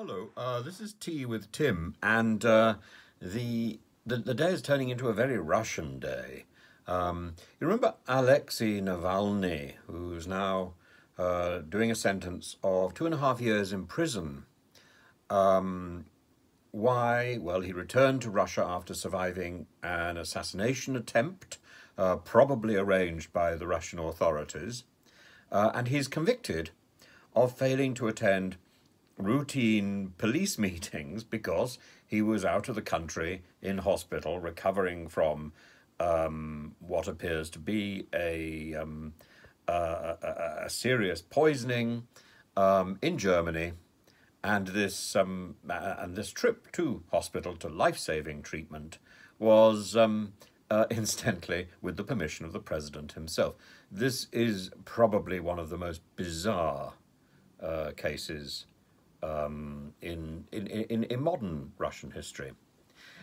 Hello, uh, this is Tea with Tim, and uh, the, the the day is turning into a very Russian day. Um, you remember Alexei Navalny, who's now uh, doing a sentence of two and a half years in prison. Um, why? Well, he returned to Russia after surviving an assassination attempt, uh, probably arranged by the Russian authorities, uh, and he's convicted of failing to attend routine police meetings because he was out of the country in hospital recovering from um, what appears to be a, um, a, a, serious poisoning um, in Germany. And this, um, and this trip to hospital to life saving treatment was um, uh, incidentally with the permission of the president himself. This is probably one of the most bizarre uh, cases um, in, in, in, in modern Russian history.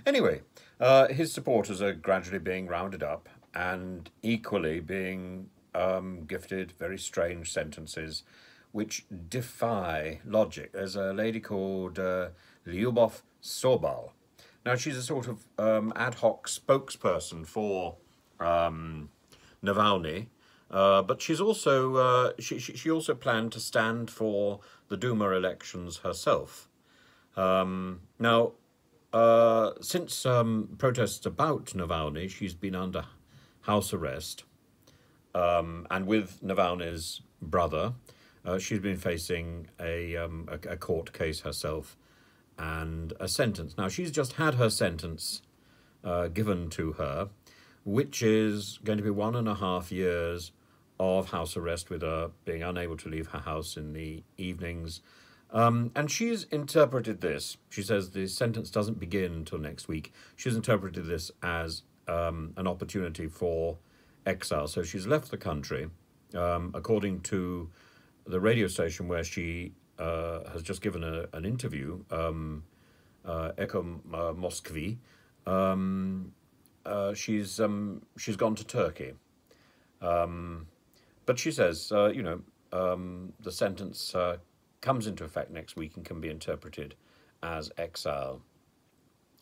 Anyway, uh, his supporters are gradually being rounded up and equally being um, gifted very strange sentences which defy logic. There's a lady called uh, Lyubov Sobol. Now, she's a sort of um, ad hoc spokesperson for um, Navalny, uh, but she's also uh, she, she also planned to stand for the Duma elections herself. Um, now, uh, since um, protests about Navalny, she's been under house arrest, um, and with Navalny's brother, uh, she's been facing a, um, a, a court case herself and a sentence. Now, she's just had her sentence uh, given to her which is going to be one and a half years of house arrest with her being unable to leave her house in the evenings. Um, and she's interpreted this. She says the sentence doesn't begin until next week. She's interpreted this as um, an opportunity for exile. So she's left the country, um, according to the radio station where she uh, has just given a, an interview, um, uh, Echo uh, Moskvi. Uh, she's um, she's gone to Turkey, um, but she says uh, you know um, the sentence uh, comes into effect next week and can be interpreted as exile.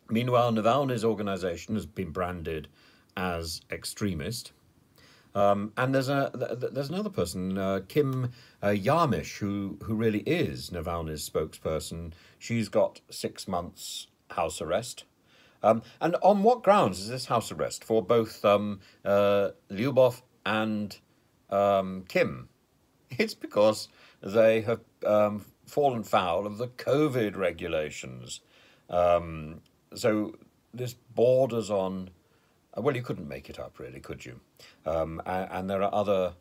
Meanwhile, Navalny's organization has been branded as extremist. Um, and there's a there's another person, uh, Kim uh, Yarmysh, who who really is Navalny's spokesperson. She's got six months house arrest um, and on what grounds is this house arrest for both um, uh, Lyubov and um, Kim? It's because they have um, fallen foul of the COVID regulations. Um, so this borders on, uh, well, you couldn't make it up, really, could you? Um, and, and, there are other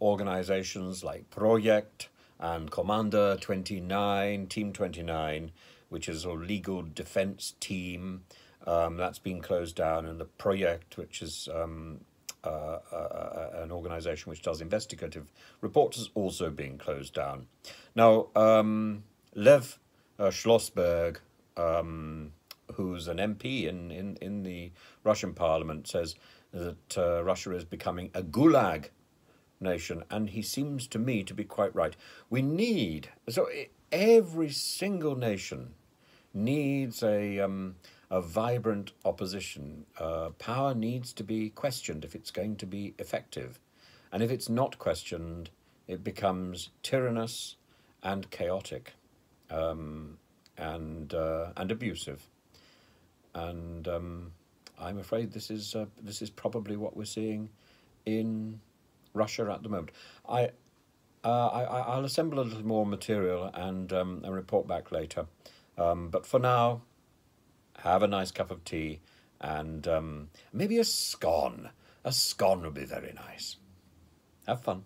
organizations like Project and Komanda 29, Team 29, which is a legal defense team um, that's been closed down, and the Project, which is um, uh, uh, uh, an organization which does investigative reports, is also being closed down. Now, um, Lev uh, Shlosberg, um, who's an MP in, in, in the Russian parliament, says that uh, Russia is becoming a gulag nation, and he seems to me to be quite right. We need, so every single nation needs a, um, a vibrant opposition. Uh, power needs to be questioned if it's going to be effective. And if it's not questioned, it becomes tyrannous and chaotic um, and, uh, and abusive. And um, I'm afraid this is, uh, this is probably what we're seeing in Russia at the moment. I, uh, I, will assemble a little more material and, um, and report back later. Um, but for now, have a nice cup of tea and um, maybe a scone. A scone would be very nice. Have fun.